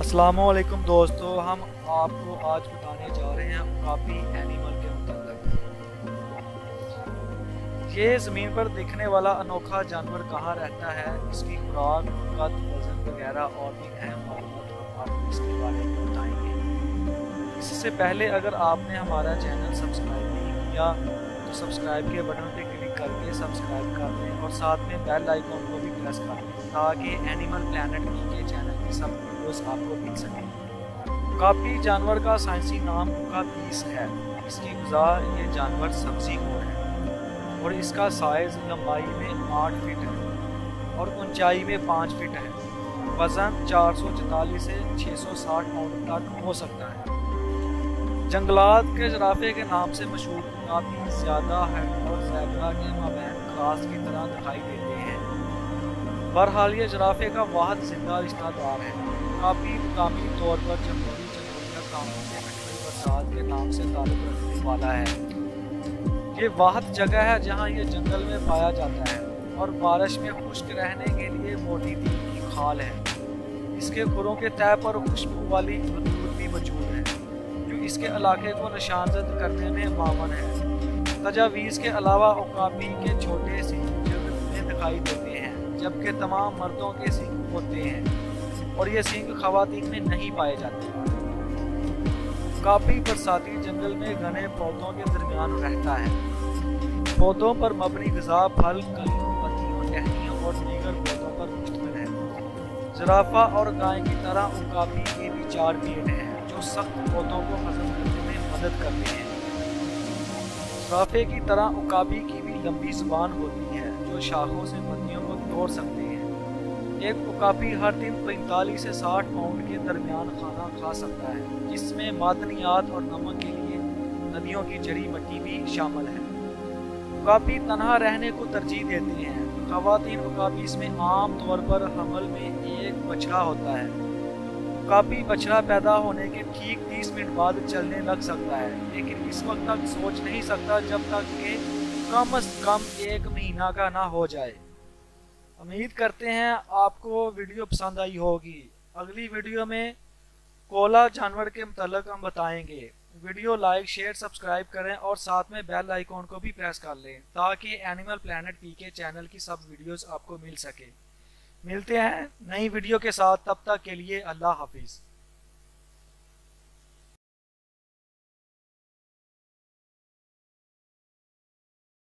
असलकुम दोस्तों, हम आपको आज बताने जा रहे हैं काफ़ी एनिमल के मतलब ये ज़मीन पर दिखने वाला अनोखा जानवर कहाँ रहता है, इसकी खुराक कद वज़न वगैरह और भी अहम मालूम आपको इसके बारे में बताएँगे। इससे पहले अगर आपने हमारा चैनल सब्सक्राइब नहीं किया सब्सक्राइब के बटन पर क्लिक करके सब्सक्राइब कर दें और साथ में बेल आइकॉन को भी प्रेस कर दें ताकि एनिमल प्लानट के चैनल की सब वीडियोस आपको मिल सके। कापी जानवर का साइंसी नाम कापीस है। इसकी गुजा ये जानवर सब्ज़ी को है और इसका साइज़ लंबाई में आठ फिट है और ऊंचाई में पाँच फिट है। वज़न चार सौ से छः सौ साठ पाउंड तक हो सकता है। जंगलात के जराफे के नाम से मशहूर काफ़ी ज़्यादा है और जैबरा के माबैन खास की तरह दिखाई देते हैं। बहरहाल, ये जराफे का वाहद ज़िंदा रिश्तेदार है। काफ़ी मुकामी तौर पर जमहूरी जमहूरिया कानून के बरसात के नाम से ताल्लुक रखने वाला है। ये वाहद जगह है जहाँ ये जंगल में पाया जाता है और बारिश में खुश्क रहने के लिए मोटी दी की खाल है। इसके खुरों के तय पर खुशबू वाली इसके इलाके को निशानजद करने में मावन है। तजावीज़ के अलावा उकाबी के छोटे सिंह में दिखाई देते हैं, जबकि तमाम मर्दों के सिंह होते हैं, और ये सिंह खातन में नहीं पाए जाते। काफ़ी बरसाती जंगल में घने पौधों के दरमियान रहता है। पौधों पर मबनी गजा, फल, कलियों, पत्तियों, टहनियों और दीगर पौधों पर मुश्तमिल है। जराफा और गाय की तरह उकाबी के भी चार पेट हैं, जो सख्त पौधों को मदद करते हैं। जराफे की तरह उकाबी की भी लंबी ज़ुबान होती है, जो शाखों से पत्तियों को तोड़ सकते हैं। एक उकापी हर दिन 45 से 60 पाउंड के दरमियान खाना खा सकता है, जिसमें मादनियात और नमक के लिए नदियों की जड़ी मट्टी भी शामिल है। उकापी तनहा रहने को तरजीह देते हैं। खातन उकापीस में आम तौर पर हमल में एक बछड़ा होता है। उकापी बछड़ा पैदा होने के ठीक 30 मिनट बाद चलने लग सकता है, लेकिन इस वक्त तक सोच नहीं सकता जब तक कि कम अज कम एक महीना का ना हो जाए। उम्मीद करते हैं आपको वीडियो पसंद आई होगी। अगली वीडियो में कोला जानवर के मतलब हम बताएँगे। वीडियो लाइक, शेयर, सब्सक्राइब करें और साथ में बेल आइकॉन को भी प्रेस कर लें ताकि animal planet P K channel की सब वीडियोस आपको मिल सके। मिलते हैं नई वीडियो के साथ तब तक के लिए अल्लाह हाफिज़।